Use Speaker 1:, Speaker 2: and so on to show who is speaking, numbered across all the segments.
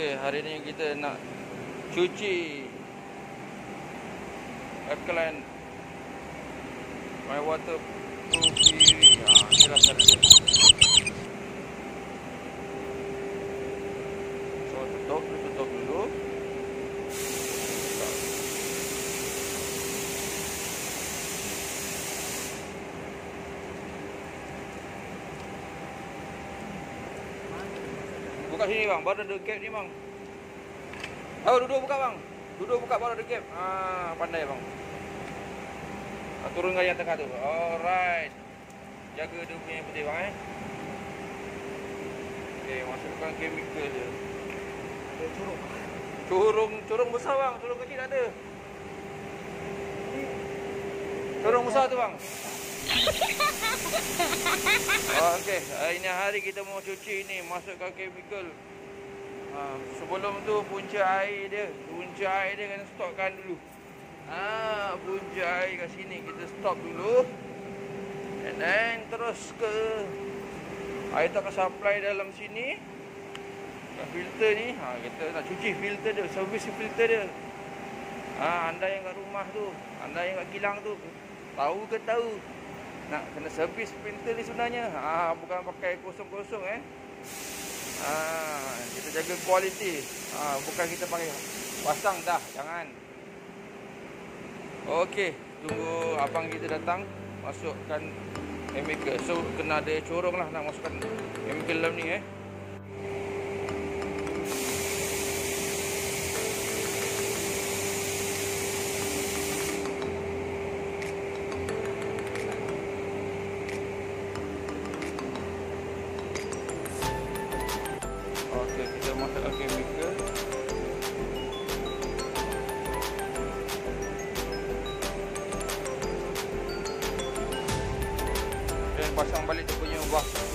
Speaker 1: Okey, hari ni kita nak cuci alkaline my water proof PV. Ha, ni lah cara dia. So, tutup, tutup dulu. Buka sini bang, baru ada gap ni bang. Oh, duduk buka bang. Duduk buka baru ada gap. Ah, pandai bang. Ah, turunkan yang tengah tu. Alright. Jaga dia punya putih bang eh. Okey, masukkan chemical dia.
Speaker 2: Dia curug.
Speaker 1: Curung, curung besar bang. Curung kecil tak ada. Curung besar tu bang. Oh, Okey, uh, ini hari kita mau cuci ni, masukkan chemical. Ha, sebelum tu punca air dia, punca air dia kena stopkan dulu. Ha, punca air kat sini kita stop dulu. And then terus ke air tu akan supply dalam sini. Kat filter ni, ha, kita nak cuci filter dia, servis filter dia. Ha, anda yang kat rumah tu, anda yang kat kilang tu, tahu ke tahu? Nak kena servis filter ni sebenarnya. Ha, bukan pakai kosong-kosong eh. Ha, kita jaga kualiti. Ha, bukan kita pakai pasang dah, jangan. Okey, tunggu abang kita datang masukkan chemical. So kena ada corong lah nak masukkan chemical dalam ni eh. Kita masukkan chemical. Dan pasang balik dia punya bak.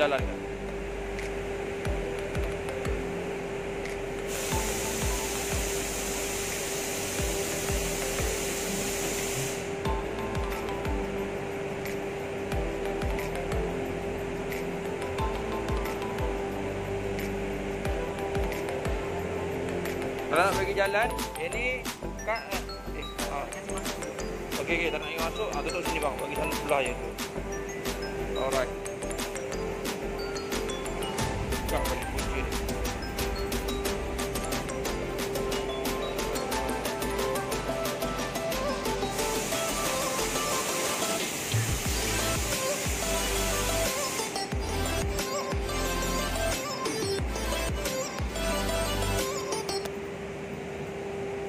Speaker 1: Jalankan. Kalau nak pergi jalan, ini buka eh, ah. Okey okey, tak nak pergi masuk, ah tutup sini bang, bagi sana sebelah je tu.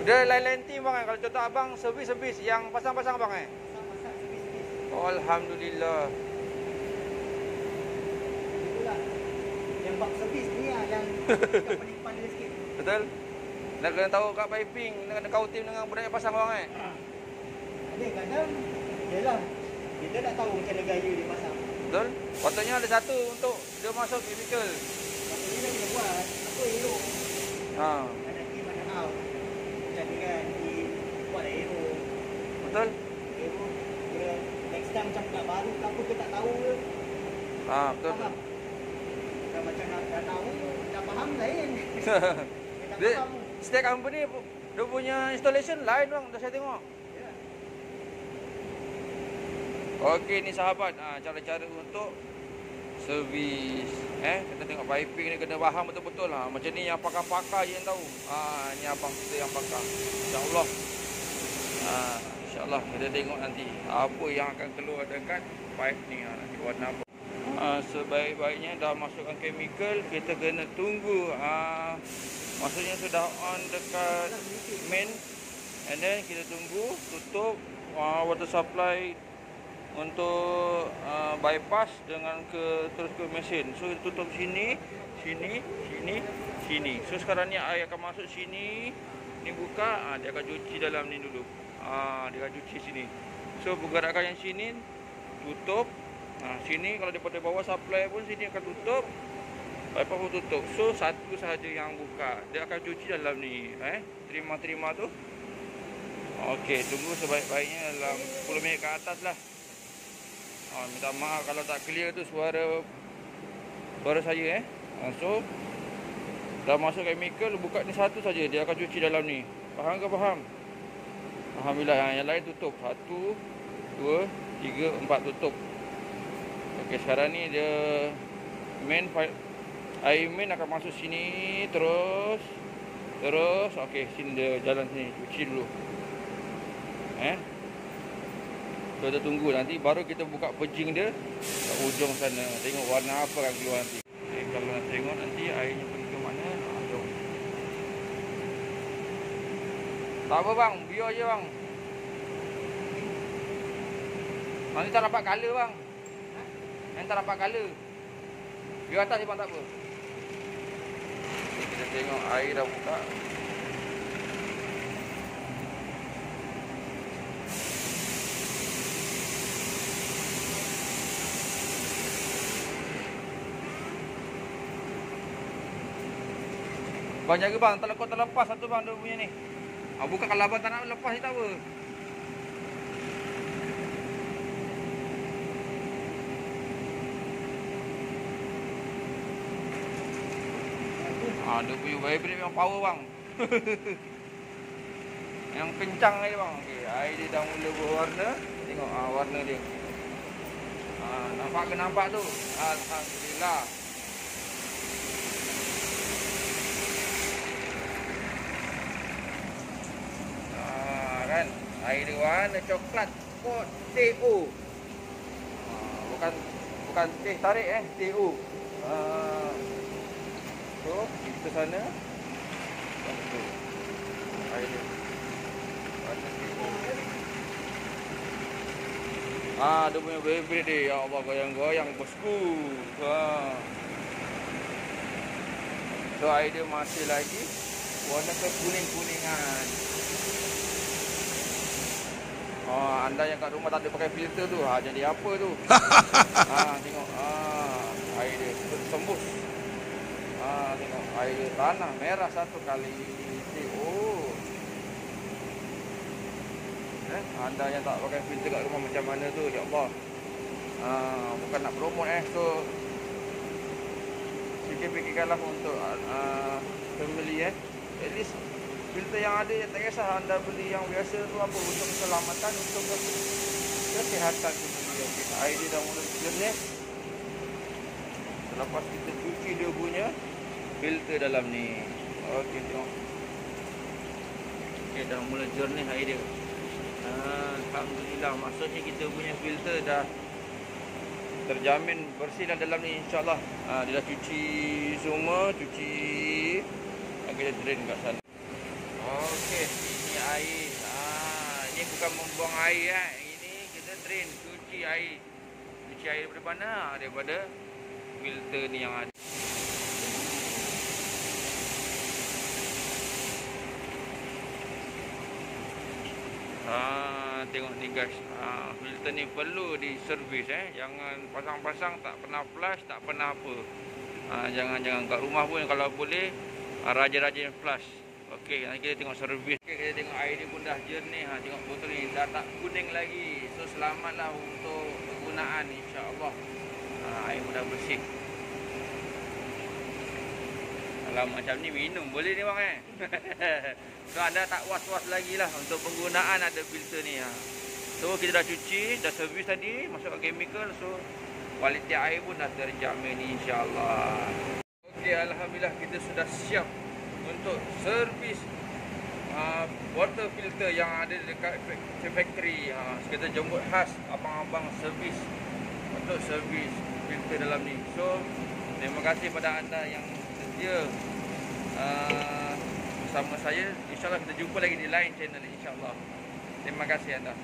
Speaker 1: Dia lain-lain team bang eh. Kalau contoh abang servis-servis yang pasang-pasang abang eh.
Speaker 2: Pasang-pasang servis-servis.
Speaker 1: Oh, Alhamdulillah.
Speaker 2: Itulah. Yang bak servis ni lah yang company kepala sikit.
Speaker 1: Betul? Nak kena tahu kat piping, nak kena kau tim dengan budak yang pasang bang eh.
Speaker 2: Ada kadang, yelah. Kita tak tahu macam mana gaya dia pasang.
Speaker 1: Betul? Patutnya ada satu untuk dia masuk chemical.
Speaker 2: Dah kita buat, apa elok.
Speaker 1: Ha,
Speaker 2: Mana in, mana out. Kan, in, buat lah elok.
Speaker 1: betul?
Speaker 2: Elok, kira next time macam pula baru ke apa ke tak tahu ke.
Speaker 1: Ha, betul.
Speaker 2: Faham? Dah macam nak, dah tahu, dah faham lain. Dia tak faham.
Speaker 1: setiap company dia punya installation lain bang, dah saya tengok.
Speaker 2: Ya.
Speaker 1: Okey ni sahabat, ha, cara-cara untuk servis eh kita tengok piping ni kena faham betul-betul lah. Macam ni yang pakar-pakar je yang tahu. Ha ni abang kita yang pakar. Insya-Allah. Ha insya-Allah kita tengok nanti apa yang akan keluar dekat pipe ni ha, nanti warna apa. Ha, sebaik-baiknya dah masukkan chemical kita kena tunggu ha, maksudnya sudah on dekat main and then kita tunggu tutup uh, water supply untuk uh, bypass dengan ke terus ke mesin. So kita tutup sini, sini, sini, sini. So sekarang ni air akan masuk sini. Ni buka, ha, dia akan cuci dalam ni dulu. Ha, dia akan cuci sini. So pergerakan yang sini tutup. Ha, sini kalau daripada bawah supply pun sini akan tutup. Pipe pun tutup. So satu sahaja yang buka. Dia akan cuci dalam ni. Eh, terima-terima tu. Okey, tunggu sebaik-baiknya dalam 10 minit ke atas lah. Ha, minta maaf kalau tak clear tu suara suara saya eh. Ha, so Dah masuk chemical Buka ni satu saja Dia akan cuci dalam ni. Faham ke faham? Alhamdulillah Yang lain tutup. Satu Dua Tiga Empat tutup. Okey sekarang ni dia Main Air main akan masuk sini Terus Terus Okey sini dia jalan sini Cuci dulu. Eh So kita tunggu nanti Baru kita buka pejing dia Kat ujung sana Tengok warna apa yang keluar nanti Okay, kalau nak tengok nanti airnya pergi ke mana, jom. Tak apa bang, biar je bang. Nanti tak dapat color bang. Nanti tak dapat color. Biar atas je bang, tak apa. Kita tengok air dah buka. Bang jaga bang, tak lekot terlepas satu bang dia punya ni. Ha, bukan kalau abang tak nak lepas ni tak apa. Ha, dia punya vibrate memang power bang. Yang kencang ni bang. Okey, air dia dah mula berwarna. Tengok ah warna dia. Ha, nampak ke nampak tu? Alhamdulillah. Air dia warna coklat kot TO ha, bukan bukan teh tarik eh TO ha. so kita sana air dia Ah, dia punya vibrate dia. Ya Allah, goyang-goyang bosku. Ha. So, air dia masih lagi warna kekuning-kuningan. Oh, anda yang kat rumah tak ada pakai filter tu, ha, jadi apa tu? ha, tengok. Ha, air dia sembus. Ha, tengok. Air dia tanah merah satu kali. Oh. Eh, anda yang tak pakai filter kat rumah macam mana tu? Ya Allah. Ha, bukan nak promote eh. So, fikir-fikirkanlah untuk uh, family eh. At least filter yang ada yang tak kisah anda beli yang biasa tu apa? Untuk keselamatan untuk kesihatan tu okey air dia dah mula jernih. Selepas kita cuci dia punya filter dalam ni. Okey tengok. Okey dah mula jernih air dia. Alhamdulillah maksudnya kita punya filter dah terjamin bersih dalam ni insyaAllah. Ha, dia dah cuci semua cuci. Kita drain kat sana Okey, ini air. Ha, ini bukan membuang air eh. Ini kita drain, cuci air. Cuci air daripada mana? Daripada filter ni yang ada. Ha, tengok ni guys. Ha, filter ni perlu di servis eh. Jangan pasang-pasang tak pernah flush, tak pernah apa. Ha, jangan-jangan kat rumah pun kalau boleh raja-raja yang flush. Okey, nanti kita tengok servis. Okey, kita tengok air dia pun dah jernih. Ha, tengok botol ni dah tak kuning lagi. So, selamatlah untuk penggunaan insya-Allah. Ha, air pun dah bersih. Kalau macam ni minum boleh ni bang eh. so, anda tak was-was lagi lah untuk penggunaan ada filter ni. Ha. So, kita dah cuci, dah servis tadi, masukkan chemical. So, kualiti air pun dah terjamin insya-Allah. Okey, alhamdulillah kita sudah siap untuk servis uh, water filter yang ada dekat factory uh, kita jemput khas abang-abang servis untuk servis filter dalam ni. So terima kasih pada anda yang setia. Uh, bersama saya. insyaAllah kita jumpa lagi di lain channel insyaAllah terima kasih anda